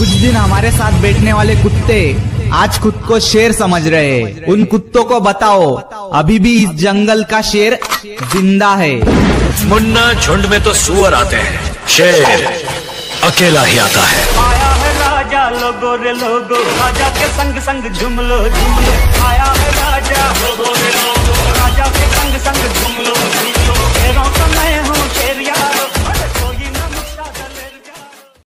कुछ दिन हमारे साथ बैठने वाले कुत्ते आज खुद को शेर समझ रहे उन कुत्तों को बताओ अभी भी इस जंगल का शेर ज़िंदा है। मुन्ना झुंड में तो सुअर आते हैं शेर अकेला ही आता है। आया है राजा लोगो रे लोगो राजा के संग संग झुमलो झुमलो। आया है